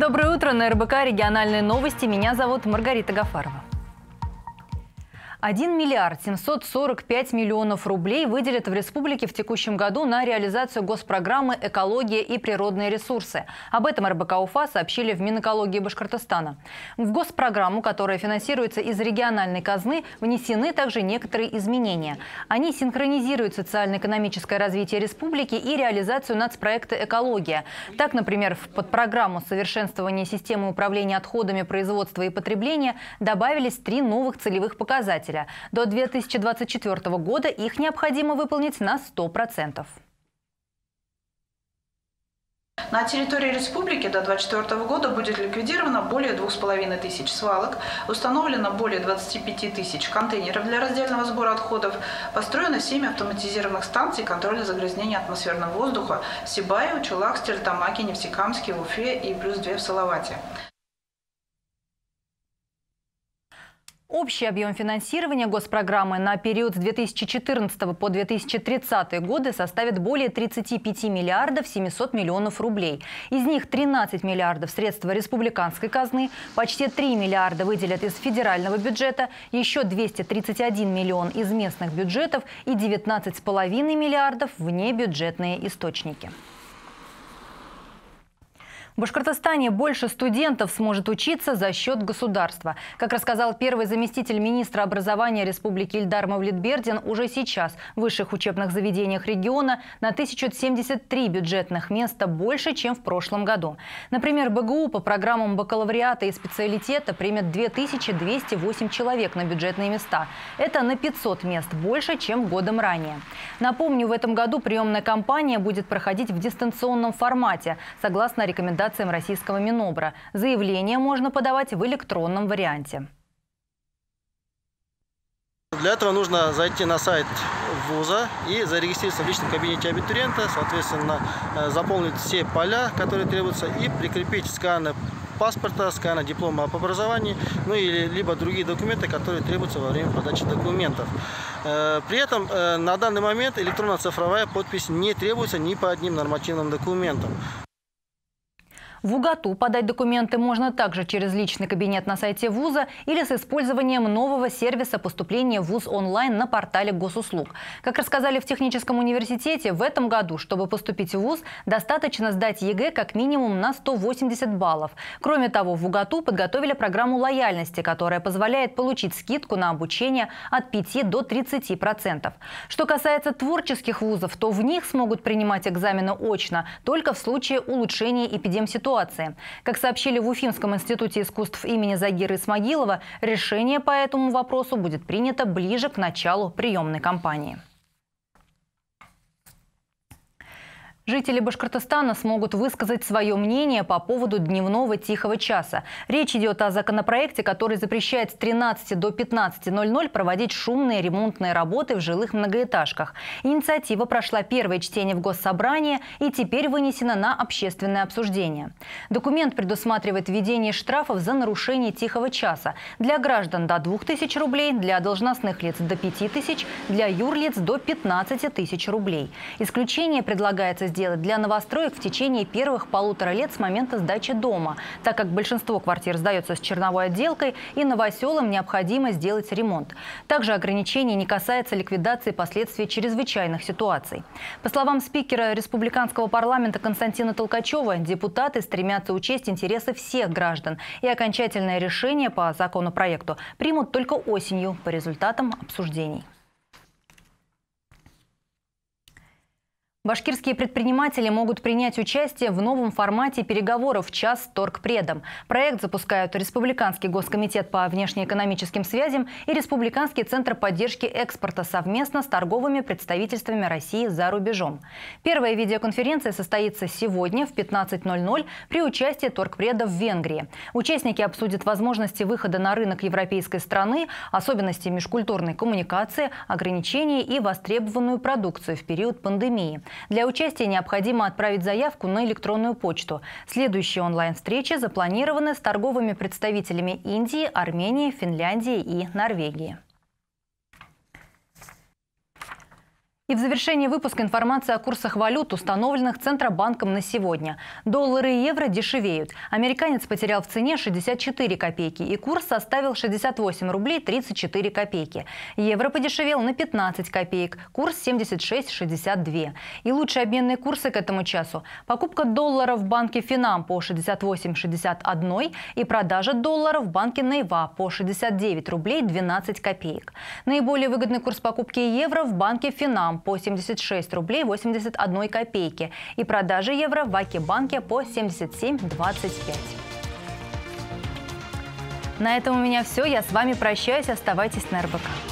Доброе утро. На РБК региональные новости. Меня зовут Маргарита Гафарова. 1 миллиард 745 миллионов рублей выделят в республике в текущем году на реализацию госпрограммы «Экология и природные ресурсы». Об этом РБК УФА сообщили в Минэкологии Башкортостана. В госпрограмму, которая финансируется из региональной казны, внесены также некоторые изменения. Они синхронизируют социально-экономическое развитие республики и реализацию нацпроекта «Экология». Так, например, в подпрограмму совершенствования системы управления отходами производства и потребления добавились три новых целевых показателя показателя. До 2024 года их необходимо выполнить на 100%. На территории республики до 2024 года будет ликвидировано более 2,5 тысяч свалок, установлено более 25 тысяч контейнеров для раздельного сбора отходов, построено 7 автоматизированных станций контроля загрязнения атмосферного воздуха в Сибае, Учулах, Стерлитамаке, Нефтекамске, Уфе и плюс 2 в Салавате. Общий объем финансирования госпрограммы на период с 2014 по 2030 годы составит более 35 миллиардов 700 миллионов рублей. Из них 13 миллиардов средства республиканской казны, почти 3 миллиарда выделят из федерального бюджета, еще 231 миллион из местных бюджетов и 19,5 миллиардов внебюджетные источники. В Башкортостане больше студентов сможет учиться за счет государства. Как рассказал первый заместитель министра образования Республики Ильдар Мавлидбердин, уже сейчас в высших учебных заведениях региона на 1073 бюджетных места больше, чем в прошлом году. Например, БГУ по программам бакалавриата и специалитета примет 2208 человек на бюджетные места. Это на 500 мест больше, чем годом ранее. Напомню, в этом году приемная кампания будет проходить в дистанционном формате, согласно рекомендациям рекомендациям российского Минобра. Заявление можно подавать в электронном варианте. Для этого нужно зайти на сайт вуза и зарегистрироваться в личном кабинете абитуриента, соответственно, э, заполнить все поля, которые требуются, и прикрепить сканы паспорта, скана диплома об образовании, ну или либо другие документы, которые требуются во время подачи документов. Э, при этом э, на данный момент электронно-цифровая подпись не требуется ни по одним нормативным документам. В УГАТУ подать документы можно также через личный кабинет на сайте вуза или с использованием нового сервиса поступления ВУЗ онлайн на портале госуслуг. Как рассказали в техническом университете, в этом году, чтобы поступить в ВУЗ, достаточно сдать ЕГЭ как минимум на 180 баллов. Кроме того, в УГАТУ подготовили программу лояльности, которая позволяет получить скидку на обучение от 5 до 30%. Что касается творческих вузов, то в них смогут принимать экзамены очно только в случае улучшения эпидемситуации ситуации. Как сообщили в Уфимском институте искусств имени Загира Исмагилова, решение по этому вопросу будет принято ближе к началу приемной кампании. Жители Башкортостана смогут высказать свое мнение по поводу дневного тихого часа. Речь идет о законопроекте, который запрещает с 13 до 15.00 проводить шумные ремонтные работы в жилых многоэтажках. Инициатива прошла первое чтение в Госсобрании и теперь вынесена на общественное обсуждение. Документ предусматривает введение штрафов за нарушение тихого часа для граждан до 2000 рублей, для должностных лиц до 5000, для юрлиц до 15 тысяч рублей. Исключение предлагается сделать сделать для новостроек в течение первых полутора лет с момента сдачи дома, так как большинство квартир сдается с черновой отделкой и новоселам необходимо сделать ремонт. Также ограничений не касается ликвидации последствий чрезвычайных ситуаций. По словам спикера республиканского парламента Константина Толкачева, депутаты стремятся учесть интересы всех граждан и окончательное решение по законопроекту примут только осенью по результатам обсуждений. Башкирские предприниматели могут принять участие в новом формате переговоров «Час торгпредом». Проект запускают Республиканский госкомитет по внешнеэкономическим связям и Республиканский центр поддержки экспорта совместно с торговыми представительствами России за рубежом. Первая видеоконференция состоится сегодня в 15.00 при участии торгпреда в Венгрии. Участники обсудят возможности выхода на рынок европейской страны, особенности межкультурной коммуникации, ограничения и востребованную продукцию в период пандемии. Для участия необходимо отправить заявку на электронную почту. Следующие онлайн-встречи запланированы с торговыми представителями Индии, Армении, Финляндии и Норвегии. И в завершении выпуска информация о курсах валют, установленных Центробанком на сегодня. Доллары и евро дешевеют. Американец потерял в цене 64 копейки и курс составил 68 рублей 34 копейки. Евро подешевел на 15 копеек, курс 76,62. И лучшие обменные курсы к этому часу. Покупка доллара в банке Финам по 68,61 и продажа доллара в банке Нейва по 69 рублей 12 копеек. Наиболее выгодный курс покупки евро в банке Финам по 76 рублей 81 копейки и продажи евро в Аки-банке по 77,25. На этом у меня все. Я с вами прощаюсь. Оставайтесь на РБК.